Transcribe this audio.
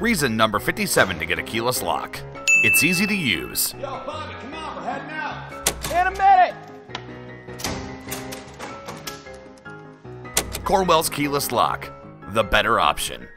Reason number 57 to get a keyless lock. It's easy to use. Yo, Bobby, come on, we're heading out. In a minute! Cornwell's keyless lock, the better option.